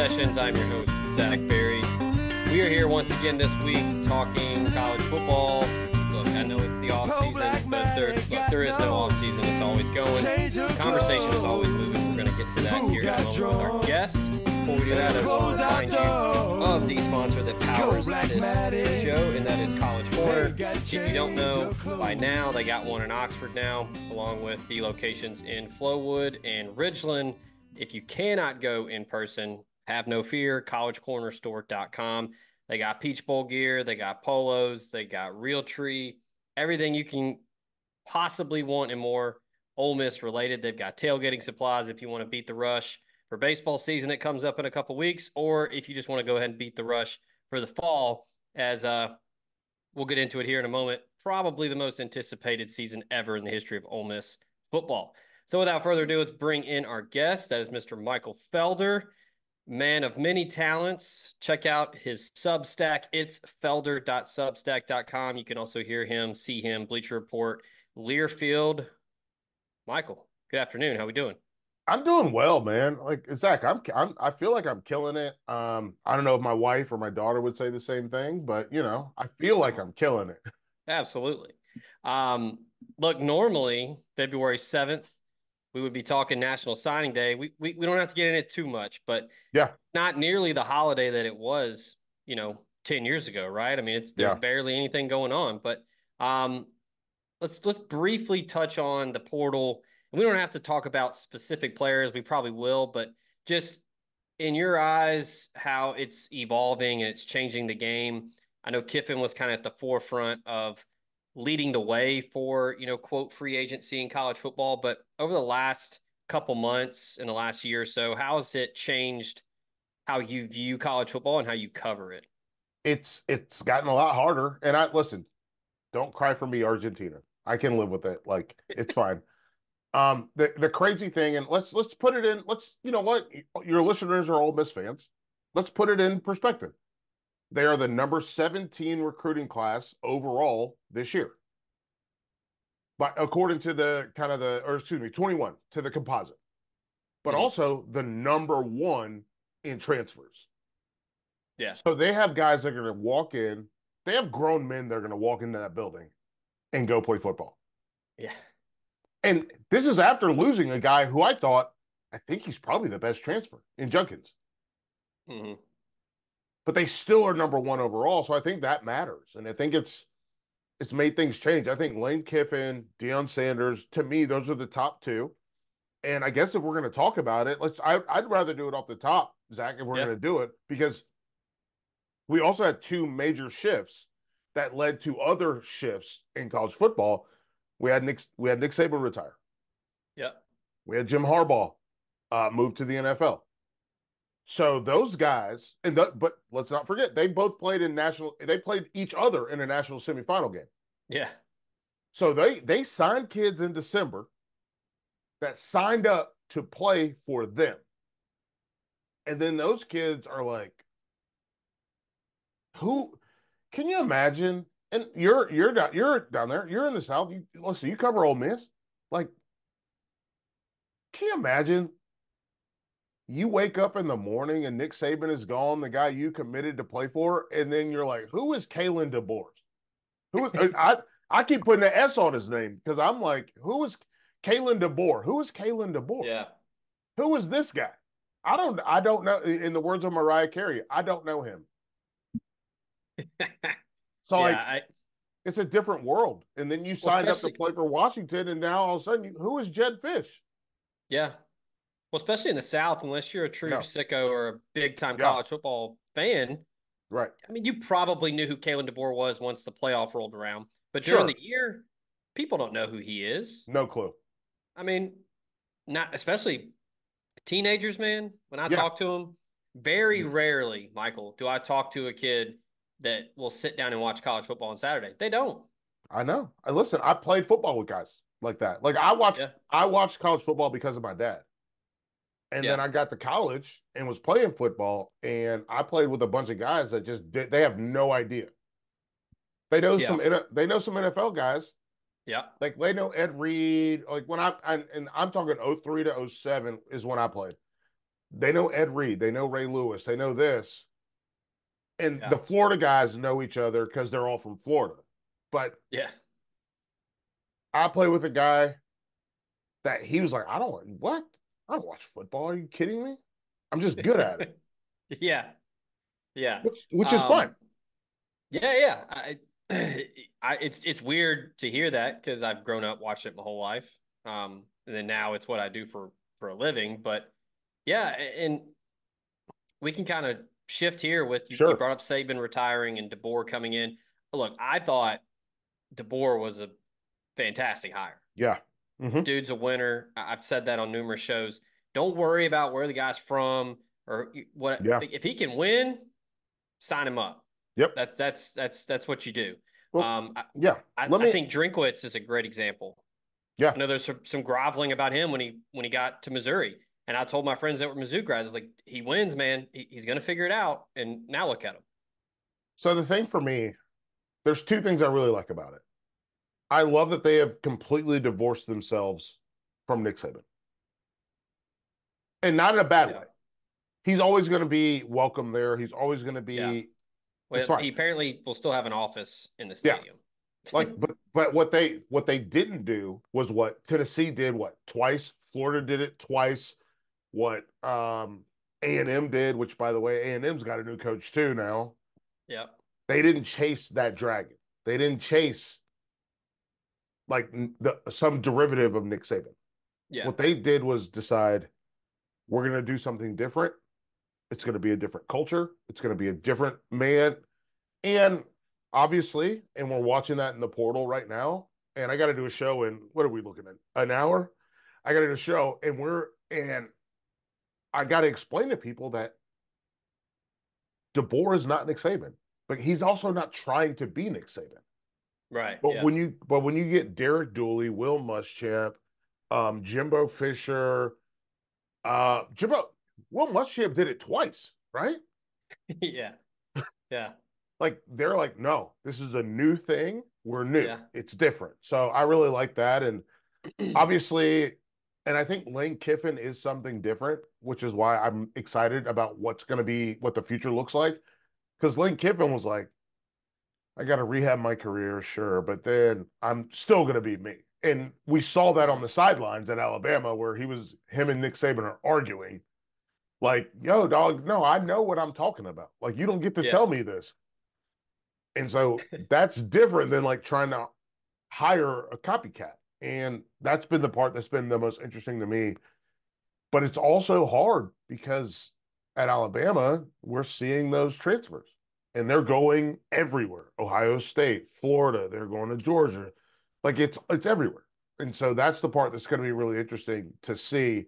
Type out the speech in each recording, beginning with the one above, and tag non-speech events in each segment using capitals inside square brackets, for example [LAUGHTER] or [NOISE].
Sessions. I'm your host, Zach Berry. We are here once again this week talking college football. Look, I know it's the off season, but there, look, there is no off season. It's always going. Conversation is always moving. We're going to get to that here in a moment with our guest. Before we do that, I want to remind you of the sponsor that powers this show, and that is College Corner. If you don't know by now, they got one in Oxford now, along with the locations in Flowood and Ridgeland. If you cannot go in person, have no fear. CollegeCornerStore.com. They got Peach Bowl gear, they got polos, they got Realtree, everything you can possibly want and more. Ole Miss related. They've got tailgating supplies if you want to beat the rush for baseball season that comes up in a couple weeks, or if you just want to go ahead and beat the rush for the fall, as uh, we'll get into it here in a moment. Probably the most anticipated season ever in the history of Ole Miss football. So without further ado, let's bring in our guest. That is Mr. Michael Felder, man of many talents. Check out his Substack. It's felder.substack.com. You can also hear him, see him, Bleacher Report, Learfield. Michael, good afternoon. How we doing? I'm doing well, man. Like Zach, I'm, I'm I feel like I'm killing it. Um, I don't know if my wife or my daughter would say the same thing, but you know, I feel like I'm killing it. Absolutely. Um, look, normally February 7th, we would be talking National Signing Day. We, we we don't have to get in it too much, but yeah, not nearly the holiday that it was, you know, 10 years ago, right? I mean, it's there's Yeah. barely anything going on, but um let's let's briefly touch on the portal. And We don't have to talk about specific players, we probably will, but just in your eyes how it's evolving and it's changing the game. I know Kiffin was kind of at the forefront of leading the way for, you know, quote free agency in college football, but over the last couple months in the last year or so, how has it changed how you view college football and how you cover it? It's it's gotten a lot harder. And I listen, don't cry for me, Argentina. I can live with it. Like it's fine. [LAUGHS] Um, the the crazy thing, and let's let's put it in. Let's you know what your listeners are Ole Miss fans. Let's put it in perspective. They are the number 17 recruiting class overall this year. But according to the kind of the, or excuse me, 21 to the composite, but Mhm. also the number one in transfers. Yeah. So they have guys that are going to walk in. They have grown men that are going to walk into that building and go play football. Yeah. And this is after losing a guy who I thought, I think he's probably the best transfer in Judkins, hmm but they still are number one overall. So I think that matters. And I think it's, it's made things change. I think Lane Kiffin, Deion Sanders, to me, those are the top two. And I guess if we're going to talk about it, let's, I, I'd rather do it off the top, Zach, if we're Yeah. going to do it, because we also had two major shifts that led to other shifts in college football. We had Nick, we had Nick Saban retire. Yeah. We had Jim Harbaugh uh, move to the NFL. So those guys, and the, but let's not forget, they both played in national. They played each other in a national semifinal game. Yeah. So they they signed kids in December that signed up to play for them, and then those kids are like, who? Can you imagine? And you're you're down you're down there. You're in the South. You listen. You cover Ole Miss. Like, can you imagine? You wake up in the morning and Nick Saban is gone, the guy you committed to play for, and then you're like, who is Kalen DeBoer? Who is I I keep putting an S on his name because I'm like, who is Kalen DeBoer? Who is Kalen DeBoer? Yeah. Who is this guy? I don't I don't know. In the words of Mariah Carey, I don't know him. [LAUGHS] So yeah. like I, it's a different world. And then you Well, signed up to play for Washington, and now all of a sudden, you, who is Jedd Fisch? yeah. Well, especially in the South, unless you're a true Yeah. sicko or a big time Yeah. college football fan, Right. I mean, you probably knew who Kalen DeBoer was once the playoff rolled around. But during Sure. the year, people don't know who he is. No clue. I mean, not especially teenagers, man. When I Yeah. talk to them, very Mhm. rarely, Michael, do I talk to a kid that will sit down and watch college football on Saturday. They don't. I know. I listen. I played football with guys like that. Like I watched. Yeah. I watched college football because of my dad. And then I got to college and was playing football, and I played with a bunch of guys that just did, they have no idea. They know Yeah. some they know some NFL guys. Yeah. Like they know Ed Reed. Like when I, I and I'm talking 03 to 07 is when I played. they know Ed Reed, they know Ray Lewis, they know this. And Yeah. the Florida guys know each other because they're all from Florida. But Yeah. I play with a guy that he was like, I don't what? I don't watch football. Are you kidding me? I'm just good at it. [LAUGHS] yeah. Yeah. Which which is Um, fine. Yeah, yeah. I, I, it's it's weird to hear that because I've grown up watching it my whole life. Um, and then now it's what I do for for a living. But yeah, and we can kind of shift here with you, you brought up Saban retiring and DeBoer coming in. Look, I thought DeBoer was a fantastic hire. Yeah. Mhm. Dude's a winner. I've said that on numerous shows. Don't worry about where the guy's from or what. Yeah. If he can win, sign him up. Yep. That's that's that's that's what you do. Well, um, I, Yeah. I, let I me- think Drinkwitz is a great example. Yeah. I know there's some, some groveling about him when he when he got to Missouri, and I told my friends that were Mizzou grads, I was like, he wins, man. He, he's gonna figure it out. And now look at him. So the thing for me, there's two things I really like about it. I love that they have completely divorced themselves from Nick Saban. And not in a bad Yeah. way. He's always going to be welcome there. He's always going to be Yeah. Well, he apparently will still have an office in the stadium. Yeah. like [LAUGHS] but but what they what they didn't do was what Tennessee did what twice, Florida did it twice, what um A&M did, which by the way, A&M's got a new coach too now. Yep. they didn't chase that dragon. They didn't chase like the some derivative of Nick Saban. Yeah. What they did was decide we're going to do something different. It's going to be a different culture. It's going to be a different man. And obviously, and we're watching that in the portal right now. And I got to do a show in what are we looking at? An hour? I got to do a show and we're and I got to explain to people that DeBoer is not Nick Saban, but he's also not trying to be Nick Saban. Right. But yeah. when you but when you get Derek Dooley, Will Muschamp, um, Jimbo Fisher, uh, Jimbo Will Muschamp did it twice, right? [LAUGHS] yeah. Yeah. Like they're like, no, this is a new thing. We're new. Yeah. It's different. So I really like that, and [CLEARS THROAT] obviously, and I think Lane Kiffin is something different, which is why I'm excited about what's going to be what the future looks like. Because Lane Kiffin was like, I got to rehab my career, sure, but then I'm still going to be me. And we saw that on the sidelines at Alabama, where he was him and Nick Saban are arguing, like, "Yo, dog, no, I know what I'm talking about. Like, you don't get to Yeah. tell me this." And so [LAUGHS] that's different than like trying to hire a copycat. And that's been the part that's been the most interesting to me. But it's also hard because at Alabama, we're seeing those transfers and they're going everywhere. Ohio State, Florida, they're going to Georgia. Like it's it's everywhere. And so that's the part that's going to be really interesting to see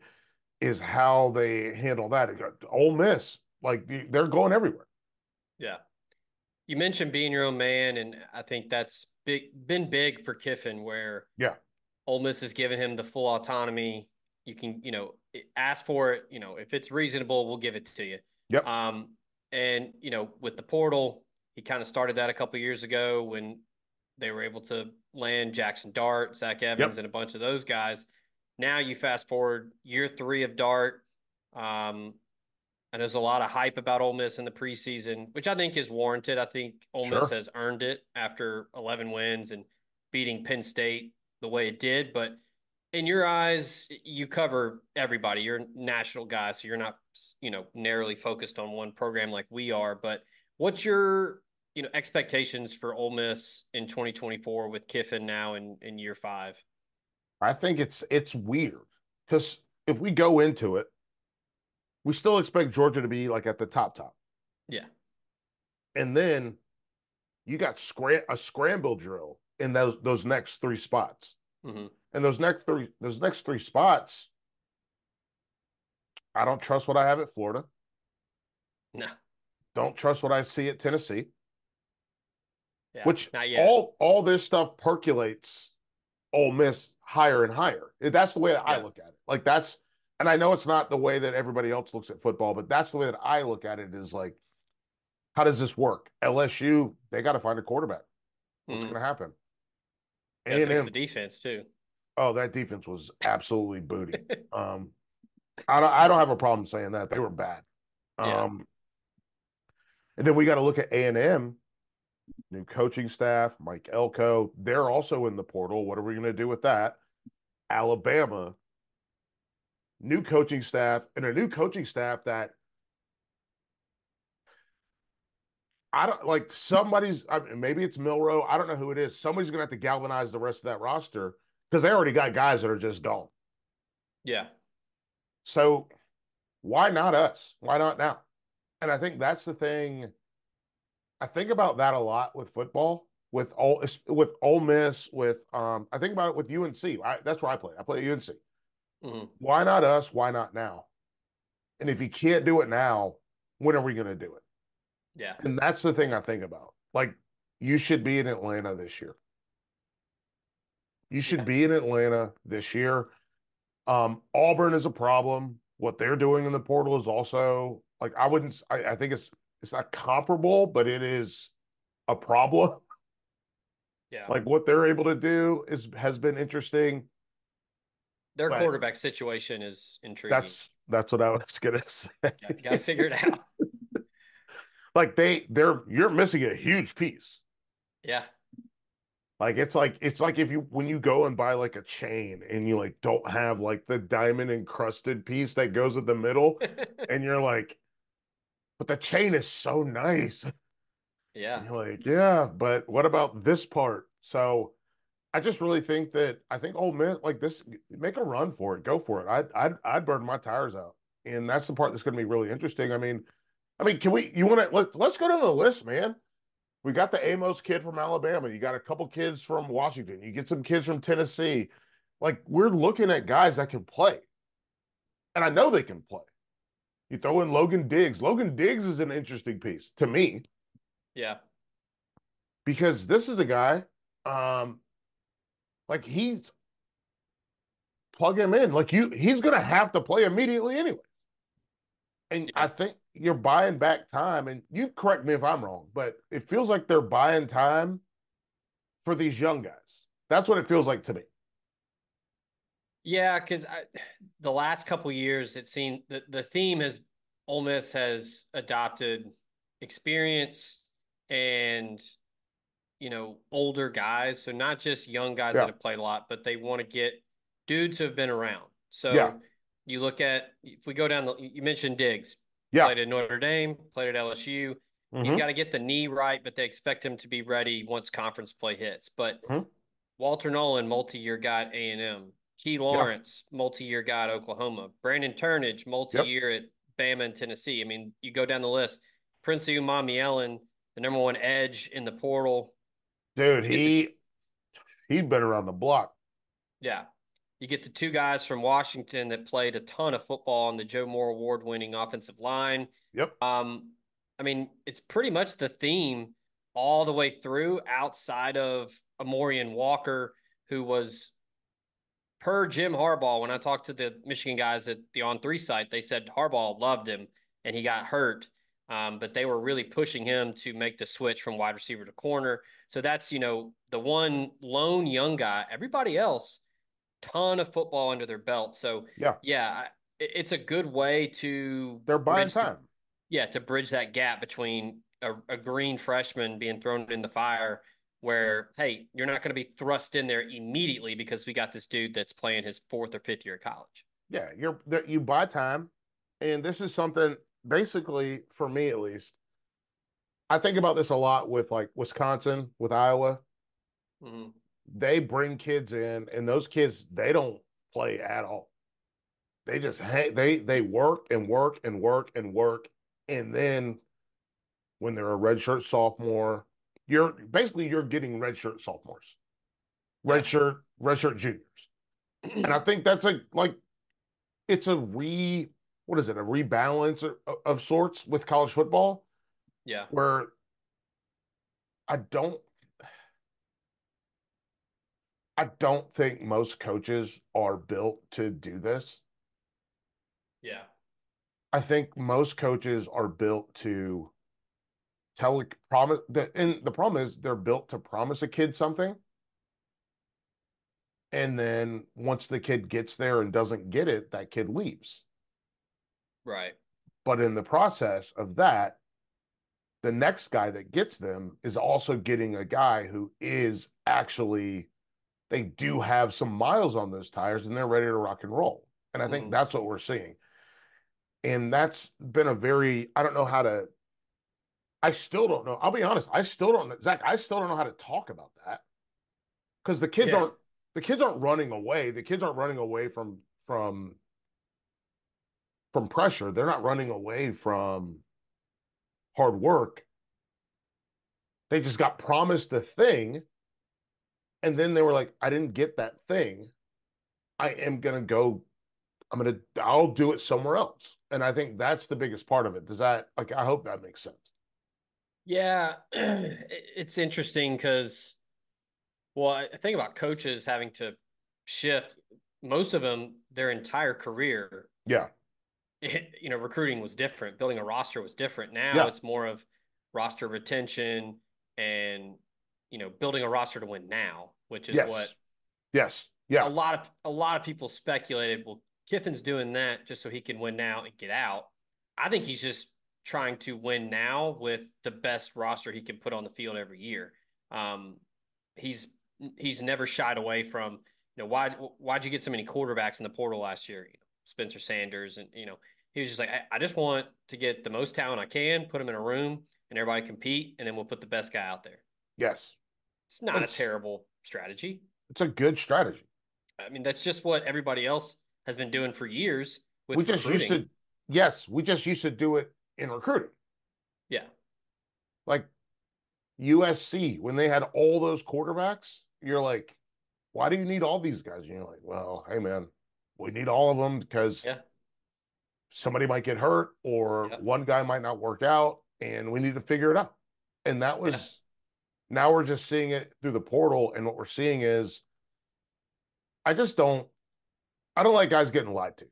is how they handle that. Ole Miss, like they're going everywhere. Yeah. You mentioned being your own man, and I think that's big been big for Kiffin, where Yeah. Ole Miss has given him the full autonomy. You can, you know, ask for it. You know, if it's reasonable, we'll give it to you. Yep. Um, and you know, with the portal, he kind of started that a couple years ago when they were able to land Jackson Dart, Zach Evans, and a bunch of those guys. Now you fast forward year three of Dart. Um, and there's a lot of hype about Ole Miss in the preseason, which I think is warranted. I think Ole Miss Sure. has earned it after 11 wins and beating Penn State the way it did. But in your eyes, you cover everybody. You're a national guy, so you're not, you know, narrowly focused on one program like we are. But what's your, you know, expectations for Ole Miss in 2024 with Kiffin now in, in year five? I think it's it's weird because if we go into it, we still expect Georgia to be like at the top top. Yeah. And then you got scram- a scramble drill in those those next three spots. hmm And those next three those next three spots, I don't trust what I have at Florida. No. Don't trust what I see at Tennessee. Yeah. Which all all this stuff percolates Ole Miss higher and higher. That's the way that I look at it. Like that's and I know it's not the way that everybody else looks at football, but that's the way that I look at it is like, how does this work? LSU, they got to find a quarterback. What's Mhm. going to happen? Gotta fix the defense too. Oh, that defense was absolutely booty. [LAUGHS] Um, I don't, I don't have a problem saying that they were bad. Yeah. Um, and then we got to look at A and M, new coaching staff, Mike Elko. They're also in the portal. What are we going to do with that? Alabama, new coaching staff, and a new coaching staff that I don't like. Somebody's I mean, maybe it's Milroe. I don't know who it is. Somebody's going to have to galvanize the rest of that roster because they already got guys that are just gone. Yeah. So why not us? Why not now? And I think that's the thing. I think about that a lot with football, with all with Ole Miss, with um. I think about it with UNC. I, that's where I play. I play at UNC. hmm Why not us? Why not now? And if you can't do it now, when are we going to do it? Yeah. And that's the thing I think about. Like, you should be in Atlanta this year. You should Yeah. be in Atlanta this year. Um, Auburn is a problem. What they're doing in the portal is also like I wouldn't. I think it's it's not comparable, but it is a problem. [LAUGHS] Yeah. Like what they're able to do is has been interesting. Their but- quarterback situation is intriguing. That's that's what I was [LAUGHS] gonna say. Got to figure it out. [LAUGHS] like they they're you're missing a huge piece. Yeah. Like it's like it's like if you when you go and buy like a chain and you like don't have like the diamond encrusted piece that goes at the middle [LAUGHS] and you're like, but the chain is so nice. [LAUGHS] yeah. Like, yeah, but what about this part? So I just really think that I think Ole Miss like this make a run for it, go for it. I'd I'd I'd burn my tires out. And that's the part that's gonna be really interesting. I mean, I mean, can we you wanna let let's go down the list, man. We got the Amos kid from Alabama. You got a couple kids from Washington. You get some kids from Tennessee. Like we're looking at guys that can play. And I know they can play. You throw in Logan Diggs. Logan Diggs is an interesting piece to me Yeah. because this is the guy um like he's plug him in. Like you he's gonna have to play immediately anyway. And I think you're buying back time, and you correct me if I'm wrong, but it feels like they're buying time for these young guys. That's what it feels like to me. Yeah, because the last couple years, it seemed the the theme has Ole Miss has adopted experience and you know older guys, so not just young guys Yeah. that have played a lot, but they want to get dudes who have been around. So Yeah. You look at if we go down the you mentioned Diggs, Yeah. played at Notre Dame, played at LSU. He's Mhm. got to get the knee right, but they expect him to be ready once conference play hits. But Mhm. Walter Nolen, multi-year guy at A&M. Key Lawrence, multi-year guy at Oklahoma. Brandon Turnage, multi-year at Bama and Tennessee. I mean, you go down the list. Prince Umanmielen, the number one edge in the portal. Dude, the- he he's been around the block. Yeah. You get the two guys from Washington that played a ton of football on the Joe Moore award winning offensive line. Yep. Um, I mean, it's pretty much the theme all the way through outside of Amorion Walker, who was per Jim Harbaugh. When I talked to the Michigan guys at the On3 site, they said Harbaugh loved him and he got hurt. Um, but they were really pushing him to make the switch from wide receiver to corner. So that's, you know, the one lone young guy. Everybody else, ton of football under their belt. So, Yeah. yeah, it's a good way to They're buying bridge the- time. yeah, to bridge that gap between a, a green freshman being thrown in the fire, where hey, you're not going to be thrust in there immediately because we got this dude that's playing his fourth or fifth year of college. Yeah, you're you buy time, and this is something basically for me at least. I think about this a lot with like Wisconsin, with Iowa. Mm-hmm. They bring kids in, and those kids they don't play at all. They just hang, they they work and work and work and work, and then when they're a redshirt sophomore, you're basically you're getting redshirt sophomores, redshirt redshirt juniors. and I think that's a like it's a re what is it? A rebalance of, of sorts with college football. Yeah, where I don't I don't think most coaches are built to do this. yeah, I think most coaches are built to tell a promise that and the problem is they're built to promise a kid something. And then once the kid gets there and doesn't get it, that kid leaves. Right. But in the process of that, the next guy that gets them is also getting a guy who is actually they do have some miles on those tires and they're ready to rock and roll. And I think mm-hmm. that's what we're seeing. And that's been a very I don't know how to I still don't know. I'll be honest, I still don't know. Zach, I still don't know how to talk about that. Because the kids yeah. aren't the kids aren't running away. The kids aren't running away from from from pressure. They're not running away from hard work. They just got promised the thing. And then they were like, I didn't get that thing. I am going to go, I'm going to, I'll do it somewhere else. And I think that's the biggest part of it. Does that, like, I hope that makes sense. Yeah. [CLEARS THROAT] It's interesting because, well, I think about coaches having to shift most of them their entire career. Yeah it, you know, recruiting was different. Building a roster was different. Now yeah. it's more of roster retention and you know building a roster to win now, which is yes. what. Yes. Yeah. A lot of a lot of people speculated. Well, Kiffin's doing that just so he can win now and get out. I think he's just trying to win now with the best roster he can put on the field every year. Um, he's he's never shied away from you know why why'd you get so many quarterbacks in the portal last year? You know, Spencer Sanders and you know he was just like, I, I, just want to get the most talent I can, put them in a room, and everybody compete, and then we'll put the best guy out there. Yes, it's not it's, a terrible strategy. It's a good strategy. I mean, that's just what everybody else has been doing for years. With we just recruiting. used to, yes, we just used to do it in recruiting. Yeah, like USC when they had all those quarterbacks, you're like, why do you need all these guys? And you're like, well, hey man, we need all of them because yeah somebody might get hurt or yep. one guy might not work out and we need to figure it out. And that was yeah. Now we're just seeing it through the portal. And what we're seeing is I just don't I don't like guys getting lied to.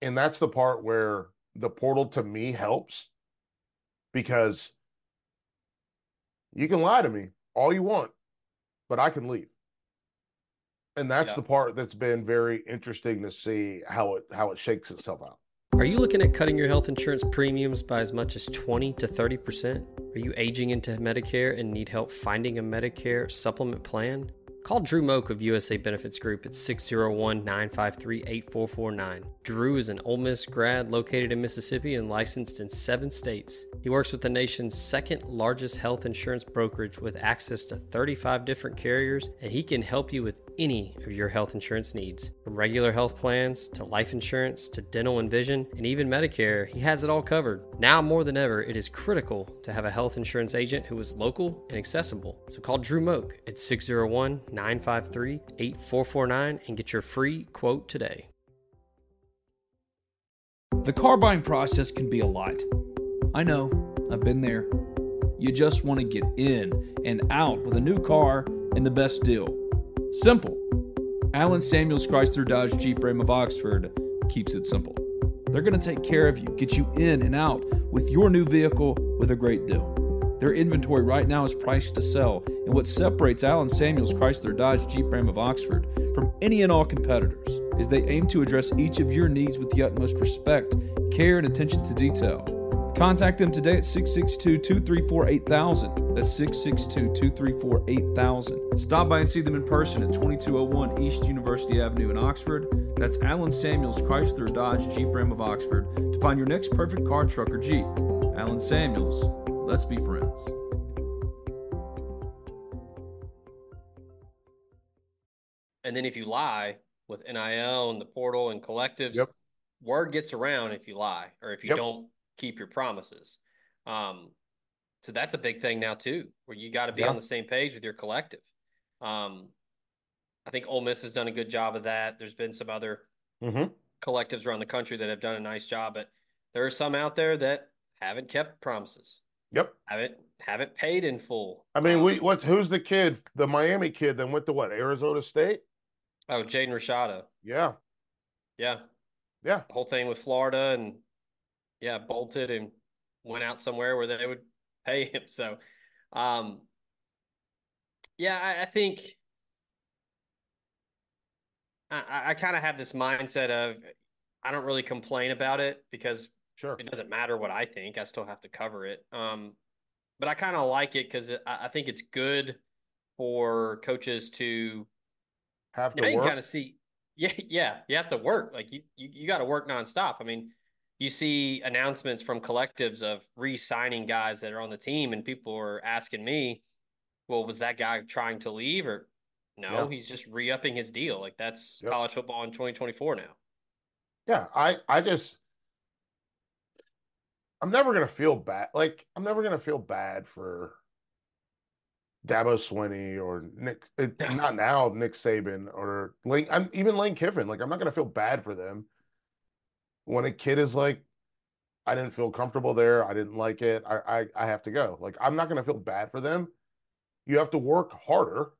And that's the part where the portal to me helps because you can lie to me all you want, but I can leave. And that's yeah. the part that's been very interesting to see how it how it shakes itself out. Are you looking at cutting your health insurance premiums by as much as 20 to 30%? Are you aging into Medicare and need help finding a Medicare supplement plan? Call Drew Moak of USA Benefits Group at 601 953 8449. Drew is an Ole Miss grad located in Mississippi and licensed in seven states. He works with the nation's second largest health insurance brokerage with access to 35 different carriers, and he can help you with any of your health insurance needs. From regular health plans to life insurance to dental and vision, and even Medicare, he has it all covered. Now more than ever, it is critical to have a health insurance agent who is local and accessible. So call Drew Moak at 601 953 8449 and get your free quote today. The car buying process can be a lot. I know, I've been there. You just want to get in and out with a new car and the best deal. Simple. Alan Samuels Chrysler Dodge Jeep Ram of Oxford keeps it simple. They're going to take care of you, get you in and out with your new vehicle with a great deal. Their inventory right now is priced to sell, and what separates Alan Samuels Chrysler Dodge Jeep Ram of Oxford from any and all competitors is they aim to address each of your needs with the utmost respect, care, and attention to detail. Contact them today at 662 234 8000. That's 662 234 8000. Stop by and see them in person at 2201 East University Avenue in Oxford. That's Alan Samuels Chrysler Dodge Jeep Ram of Oxford to find your next perfect car, truck, or Jeep. Alan Samuels, Let's be friends. And then if you lie with NIL and the portal and collectives, yep. word gets around if you lie or if you yep. don't keep your promises. Um, so that's a big thing now too, where you got to be on the same page with your collective. Um, I think Ole Miss has done a good job of that. There's been some other mm-hmm. collectives around the country that have done a nice job, but there are some out there that haven't kept promises. Yep. Haven't haven't paid in full. I mean, um, we what? Who's the kid? The Miami kid that went to what? Arizona State. Oh, Jaden Rashada. Yeah. Yeah. Yeah. The whole thing with Florida and yeah, bolted and went out somewhere where they would pay him. [LAUGHS] So, um, yeah, I, I think I, I kind of have this mindset of I don't really complain about it because Sure. It doesn't matter what I think. I still have to cover it. Um, but I kind of like it because I, I think it's good for coaches to Have to know, you kind of see. Yeah, yeah, you have to work. Like you, you, you got to work nonstop. I mean, you see announcements from collectives of re-signing guys that are on the team, and people are asking me, "Well, was that guy trying to leave, or no? Yeah. He's just re-upping his deal. Like that's Yep. college football in 2024 now." Yeah, I I just I'm never gonna feel bad. Like I'm never gonna feel bad for Dabo Swinney or Nick. It, uh, [LAUGHS] not now, Nick Saban or Lane. I'm even Lane Kiffin. Like I'm not gonna feel bad for them when a kid is like, I didn't feel comfortable there. I didn't like it. I I, I have to go. Like I'm not gonna feel bad for them. You have to work harder.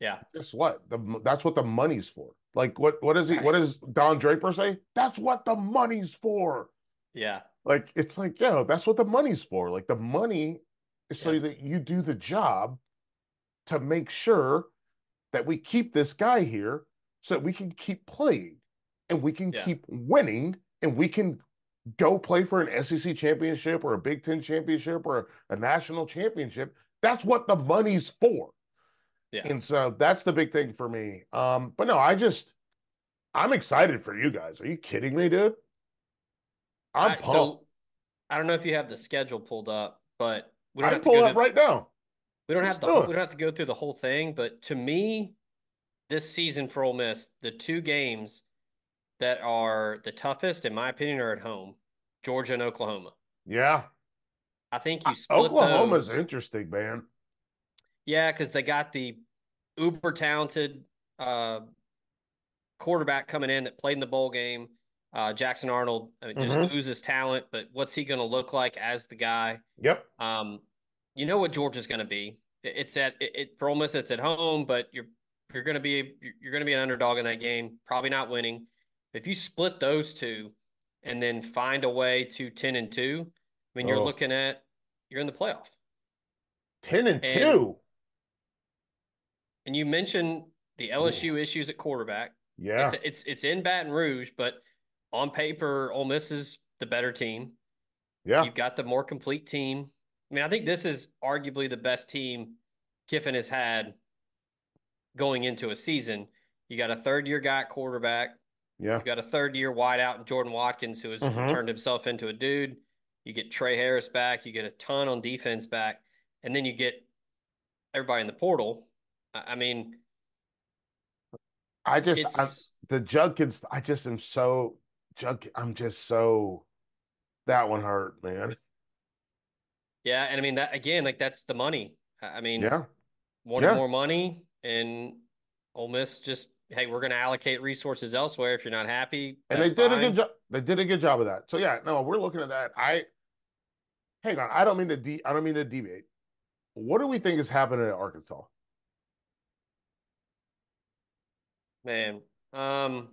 Yeah, Guess what? The that's what the money's for. Like what what is he? What does Don Draper say? That's what the money's for. yeah, Like it's like, yo, that's what the money's for. Like the money is so that you do the job to make sure that we keep this guy here so that we can keep playing and we can Yeah. keep winning and we can go play for an SEC championship or a Big Ten championship or a national championship. That's what the money's for. yeah. And so that's the big thing for me. Um, but no, I just I'm excited for you guys. Are you kidding me, dude? I'm I- pumped. so I don't know if you have the schedule pulled up, but we don't I have to pull go up to, right now. we don't let's have to do we don't have to go through the whole thing. But to me, this season for Ole Miss, the two games that are the toughest, in my opinion, are at home, Georgia and Oklahoma. Yeah. I think you split Oklahoma's those. interesting, man. Yeah, because they got the uber talented uh, quarterback coming in that played in the bowl game. Uh, Jackson Arnold I mean, just Mhm. oozes talent, but what's he going to look like as the guy? Yep. Um, you know what Georgia's going to be. It- It's at it, it for Ole Miss. It's at home, but you're you're going to be you're- going to be an underdog in that game. Probably not winning. If you split those two, and then find a way to ten and two, I mean, you're Oh. looking at you're in the playoff. 10 and, And- 2. And you mentioned the LSU issues at quarterback. Yeah. It's it's it's in Baton Rouge, but on paper, Ole Miss is the better team. yeah. You've got the more complete team. I mean, I think this is arguably the best team Kiffin has had going into a season. You got a third year guy quarterback. Yeah. You got a third year wideout in Jordan Watkins, who has Mhm. turned himself into a dude. You get Tre Harris back. You get a ton on defense back. And then you get everybody in the portal. I I mean, I just it's the Judkins I just am so Jud I'm just so that one hurt, man. yeah, and I mean that again, like that's the money. I mean, Yeah. wanted Yeah. more money, and Ole Miss just hey, we're going to allocate resources elsewhere. If you're not happy, And they did a good job. They did a good job of that. So yeah, no, we're looking at that. I hang on. I don't mean to de- I don't mean to deviate. What do we think is happening at Arkansas? Man, um,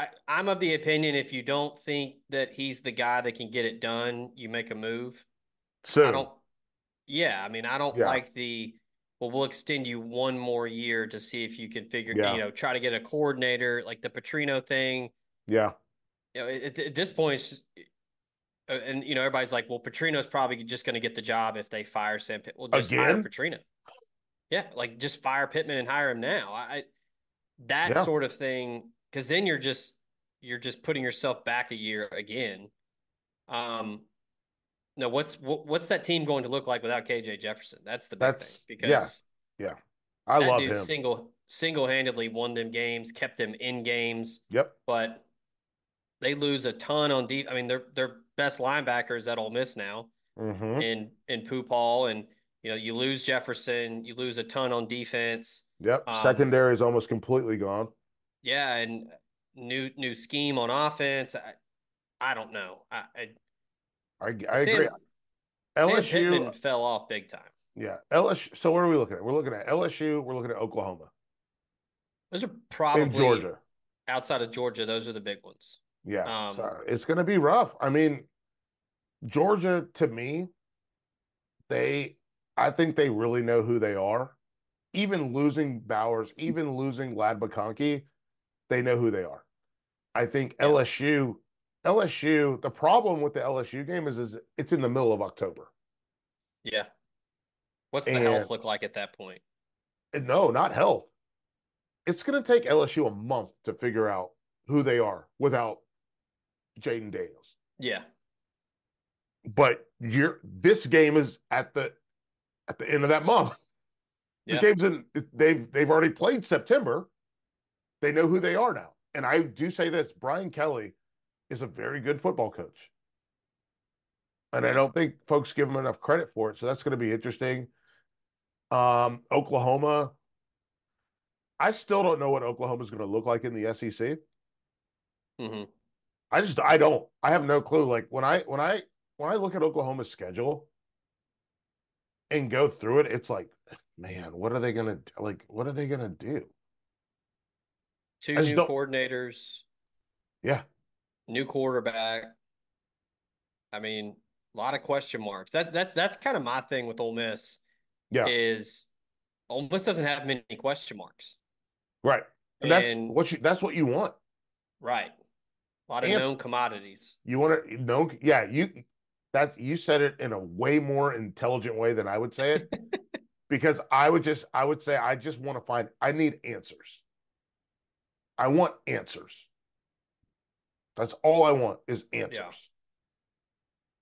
I, I'm of the opinion if you don't think that he's the guy that can get it done, you make a move. So I don't. Yeah, I mean, I don't Yeah. like the. Well, we'll extend you one more year to see if you can figure. Yeah. You know, try to get a coordinator like the Petrino thing. Yeah. You know, at, at this point, uh, and you know, everybody's like, "Well, Petrino's probably just going to get the job if they fire Sam Pitt." Well, just hire Petrino. Yeah, like just fire Pittman and hire him now. I, I that Yeah. sort of thing, because then you're just you're just putting yourself back a year again. Um, no, what's what, what's that team going to look like without KJ Jefferson? That's the big That's- thing because yeah. yeah, I that love dude him. single single handedly won them games, kept them in games Yep. but they lose a ton on deep. I mean, their their best linebackers at Ole Miss now Mm-hmm. in in Pooh Paul, and you know you lose Jefferson, you lose a ton on defense. Yep. Um, Secondary is almost completely gone. Yeah, and new new scheme on offense. I, I don't know. I, I I I Sam, agree. Sam LSU Pittman fell off big time. Yeah. LSU. So what are we looking at? We're looking at LSU. We're looking at Oklahoma Those are probably Georgia. outside of Georgia. Those are the big ones. Yeah. Um, so it's going to be rough. I mean, Georgia to me, they, I think they really know who they are. Even losing Bowers, even losing Ladd McConkey, they know who they are. I think Yeah. LSU LSU, the problem with the LSU game is, is it's in the middle of October. Yeah. What's the And- health look like at that point? No, not health. It's going to take LSU a month to figure out who they are without Jayden Daniels. Yeah. But you're this game is at the at the end of that month. This Yeah. game's in they've they've already played September. They know who they are now. And I do say this, Brian Kelly is a very good football coach. And I don't think folks give him enough credit for it. So that's going to be interesting. Um, Oklahoma. I still don't know what Oklahoma is going to look like in the SEC. Mm-hmm. I just I don't. I have no clue. Like when I when I when I look at Oklahoma's schedule and go through it, it's like, man, what are they gonna like? What are they gonna do? Two new don't- coordinators, Yeah, new quarterback. I mean, a lot of question marks. That that's that's kind of my thing with Ole Miss yeah, is Ole Miss doesn't have many question marks. right. And that's And- what you that's what you want. Right. A lot of And- known commodities. You want to know? Yeah, you that you said it in a way more intelligent way than I would say it. [LAUGHS] because I would just I would say I just want to find I need answers. I want answers. That's all I want is answers.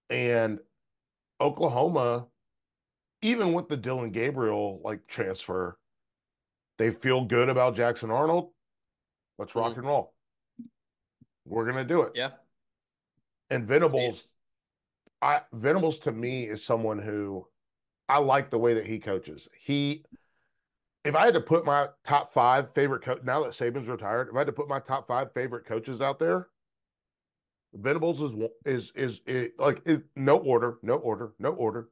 And Oklahoma, even with the Dillon Gabriel like transfer, they feel good about Jackson Arnold. Let's rock mm-hmm. and roll. We're gonna do it. Yeah. And Venables, I Venables to me is someone who I like the way that he coaches. He, if I had to put my top five favorite coach now that Saban's retired, if I had to put my top five favorite coaches out there, Venables is is is, is like is, no order, no order, no order.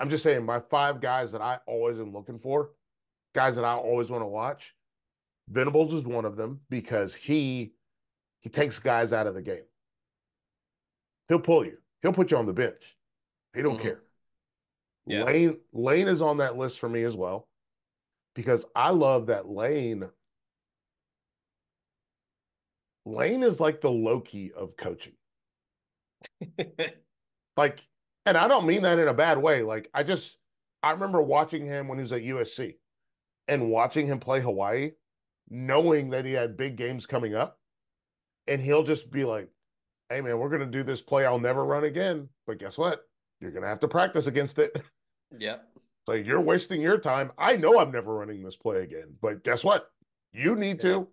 I'm just saying my five guys that I always am looking for, guys that I always want to watch. Venables is one of them because he he takes guys out of the game. He'll pull you. He'll put you on the bench. He don't Mhm. care. Yeah. Lane Lane is on that list for me as well because I love that Lane. Lane is like the Loki of coaching. [LAUGHS] Like, and I don't mean that in a bad way. Like, I just I remember watching him when he was at USC and watching him play Hawaii, knowing that he had big games coming up, and he'll just be like, "Hey, man, we're gonna do this play. I'll never run again. But guess what? You're gonna have to practice against it." [LAUGHS] Yep. So you're wasting your time. I know I'm never running this play again, but guess what? You need Yeah. to.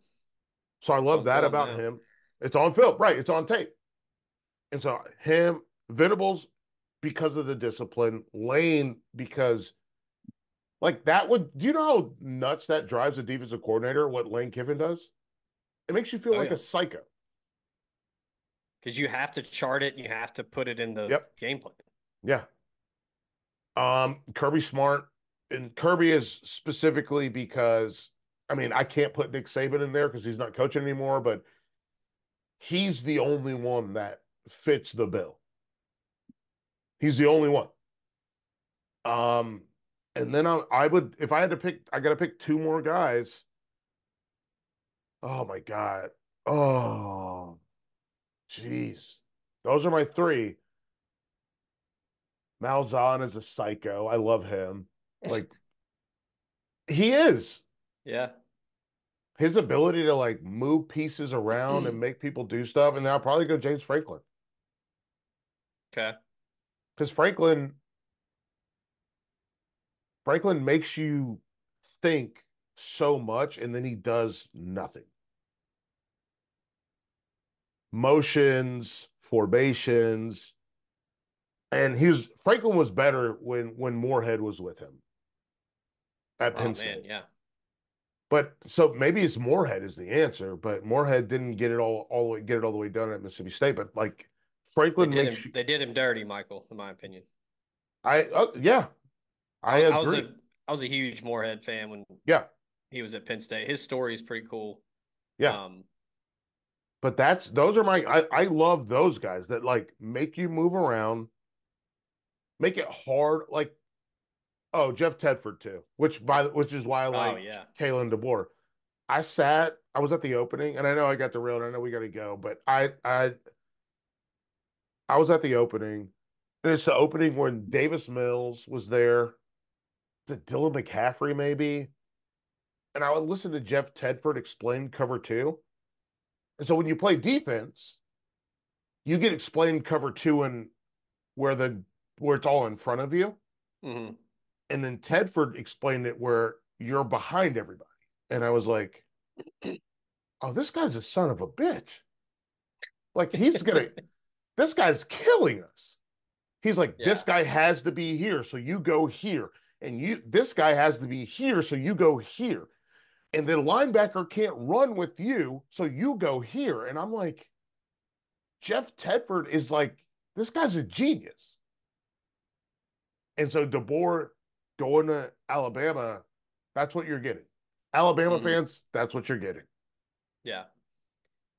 So I love that film about him. It's on film, right? It's on tape. And so him, Venables, because of the discipline, Lane, because like that would do you know how nuts that drives a defensive coordinator, what Lane Kiffin does? It makes you feel Oh, like yeah. a psycho. Because you have to chart it, you have to put it in the Yep. game plan. Yeah. Um, Kirby Smart and Kirby is specifically because I mean I can't put Nick Saban in there because he's not coaching anymore, but he's the only one that fits the bill. He's the only one. Um, and then I, I would if I had to pick, I got to pick two more guys. Oh my God. Oh, jeez. Those are my three. Malzahn is a psycho. I love him. Like he is. Yeah. His ability to like move pieces around and make people do stuff. And then I'll probably go James Franklin. Okay. Because Franklin Franklin makes you think so much and then he does nothing. Motions, formations. And he was Franklin was better when when Moorhead was with him at Oh Penn man, State. yeah. But so maybe it's Moorhead is the answer, but Moorhead didn't get it all all the way get it all the way done at Mississippi State. But like They Franklin did makes him you, they did him dirty, Michael, in my opinion. I uh, yeah, I I was agree. a I was a huge Moorhead fan when Yeah, he was at Penn State. His story is pretty cool. yeah. Um, But that's those are my I, I love those guys that like make you move around, make it hard. Like, oh, Jeff Tedford too, which by which is why I oh, like oh yeah. Kalen DeBoer. I sat, I was at the opening, and I know I got derailed. I know we got to go, but I I I was at the opening. And it's the opening when Davis Mills was there. The Dylan McCaffrey, maybe. And I would listen to Jeff Tedford explain cover two. And so when you play defense, you get explained cover two and where the where it's all in front of you. Mm-hmm. And then Tedford explained it where you're behind everybody. And I was like, [CLEARS THROAT] oh, this guy's a son of a bitch. Like [LAUGHS] he's gonna this guy's killing us. He's like, this guy has to be here, so you go here. And you this guy has to be here, so you go here. And the linebacker can't run with you, so you go here. And I'm like, Jeff Tedford is like, this guy's a genius. And so DeBoer going to Alabama, that's what you're getting. Alabama Mhm. fans, that's what you're getting. Yeah.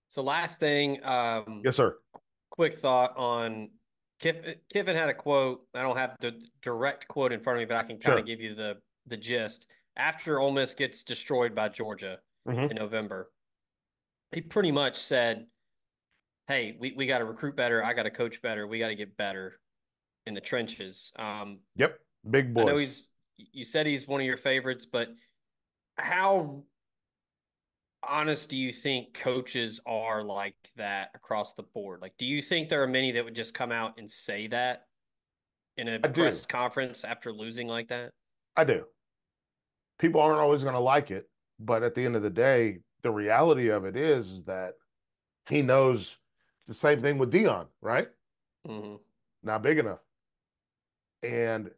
So last thing, um, Yes, sir. quick thought on Kiff, Kiffin had a quote. I don't have the direct quote in front of me, but I can kind Sure. of give you the the gist. After Ole Miss gets destroyed by Georgia Mhm. in November, he pretty much said, "Hey, we, we got to recruit better. I got to coach better. We got to get better in the trenches." Um, Yep. Big boy. I know he's. You said he's one of your favorites, but how honest do you think coaches are like that across the board? Like, do you think there are many that would just come out and say that in a I do. press conference after losing like that? I do. People aren't always going to like it, but at the end of the day, the reality of it is that he knows the same thing with Dion, right? hmm Not big enough. And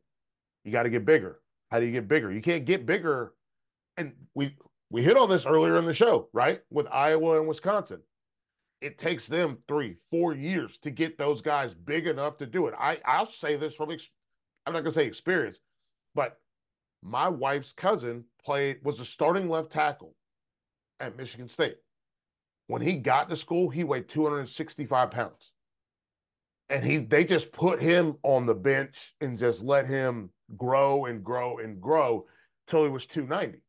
you got to get bigger. How do you get bigger? You can't get bigger. And we we hit on this earlier in the show, right? With Iowa and Wisconsin. It takes them three, four years to get those guys big enough to do it. I I'll say this from ex- I'm not gonna say experience, but my wife's cousin played was a starting left tackle at Michigan State. When he got to school, he weighed 265 pounds. And he they just put him on the bench and just let him grow and grow and grow till he was 290.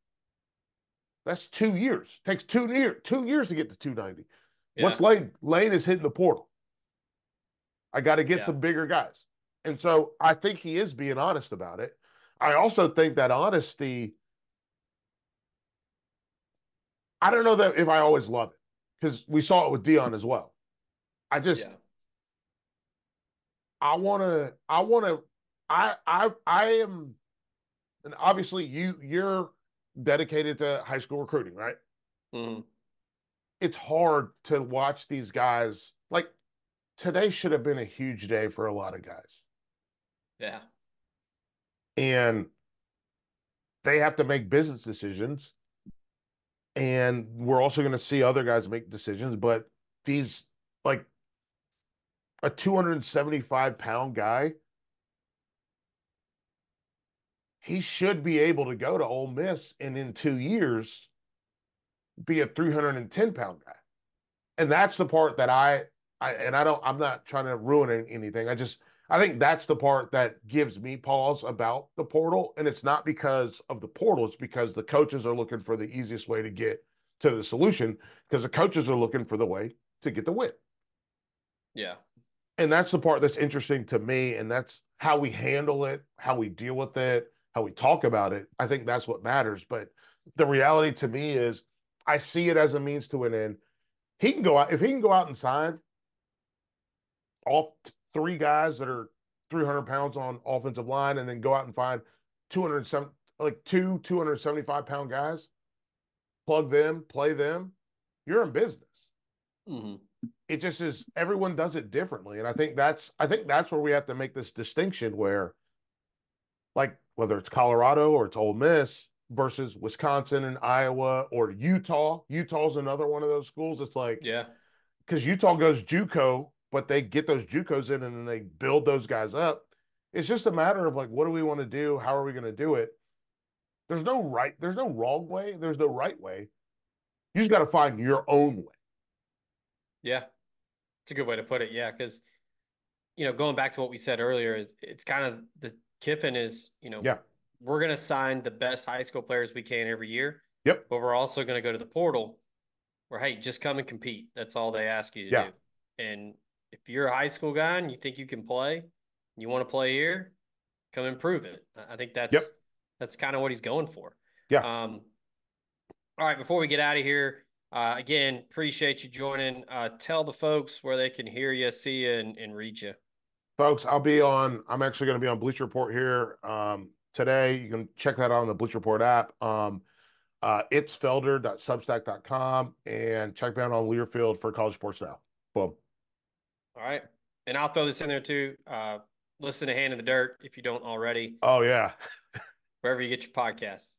That's two years. Takes two year two years to get to 290. Yeah. What's Lane? Lane is hitting the portal. I got to get Yeah. some bigger guys. And so I think he is being honest about it. I also think that honesty, I don't know that if I always love it because we saw it with Dion as well. I just, yeah. I want to, I want to, I, I, I am, and obviously you, you're dedicated to high school recruiting, right? Mhm. it's hard to watch these guys. Like today should have been a huge day for a lot of guys. Yeah. And they have to make business decisions. And we're also going to see other guys make decisions. But these, like a 275 pound guy, he should be able to go to Ole Miss and in two years be a 310 pound guy. And that's the part that I, I and I don't, I'm not trying to ruin anything. I just, I think that's the part that gives me pause about the portal. And it's not because of the portal, it's because the coaches are looking for the easiest way to get to the solution because the coaches are looking for the way to get the win. Yeah. And that's the part that's interesting to me. And that's how we handle it, how we deal with it, how we talk about it. I think that's what matters. But the reality to me is I see it as a means to an end. He can go out, if he can go out and sign all three guys that are 300 pounds on offensive line and then go out and find 207, like two 275 pound guys, plug them, play them, you're in business hmm it just is everyone does it differently and i think that's i think that's where we have to make this distinction where like whether it's colorado or it's Ole miss versus wisconsin and iowa or utah utah's another one of those schools it's like Yeah. because utah goes juco but they get those jucos in and then they build those guys up. It's just a matter of like what do we want to do? How are we going to do it? There's no right there's no wrong way there's no right way. You just got to find your own way. Yeah. It's a good way to put it. Yeah. Cause, you know, going back to what we said earlier, is it's kind of the Kiffin is, you know, yeah we're going to sign the best high school players we can every year, yep but we're also going to go to the portal where, hey, just come and compete. That's all they ask you to Yeah. do. And if you're a high school guy and you think you can play, you want to play here, come and prove it. I think that's yep. that's kind of what he's going for. Yeah. Um, all right, before we get out of here, uh, again, appreciate you joining. Uh, tell the folks where they can hear you, see you, and, and read you. Folks, I'll be on. I'm actually going to be on Bleacher Report here um, today. You can check that out on the Bleacher Report app. Um, uh, it's felder.substack.com and check me out on Learfield for college sports now. Boom. All right. And I'll throw this in there too. Uh, listen to Hand in the Dirt if you don't already. Oh, yeah. [LAUGHS] Wherever you get your podcasts.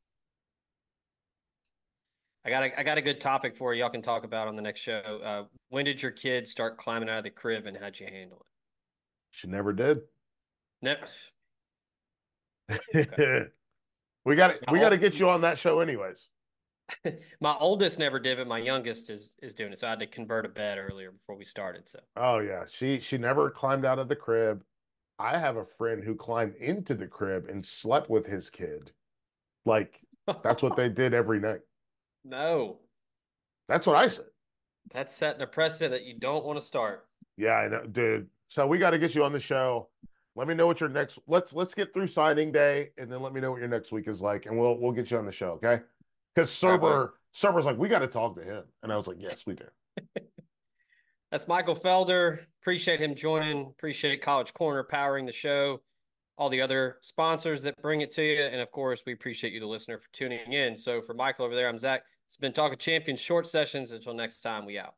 I got a, I got a good topic for you. Y'all can talk about on the next show. Uh, when did your kids start climbing out of the crib and how'd you handle it? She never did. Never. [LAUGHS] Okay. we got we got to get you on that show, anyways. [LAUGHS] my oldest never did it. My youngest is is doing it. So I had to convert a bed earlier before we started. So. Oh yeah, she she never climbed out of the crib. I have a friend who climbed into the crib and slept with his kid. Like that's what they [LAUGHS] did every night. No. That's what I said. That's setting a precedent that you don't want to start. Yeah, I know, dude. So we got to get you on the show. Let me know what your next let's let's get through signing day and then let me know what your next week is like and we'll we'll get you on the show, okay? Because Serber Serber's like, we got to talk to him. And I was like, Yes, we do. [LAUGHS] That's Michael Felder. Appreciate him joining. Appreciate College Corner powering the show. All the other sponsors that bring it to you. And of course, we appreciate you, the listener, for tuning in. So for Michael over there, I'm Zach. It's been Talk of Champions short sessions. Until next time, we out.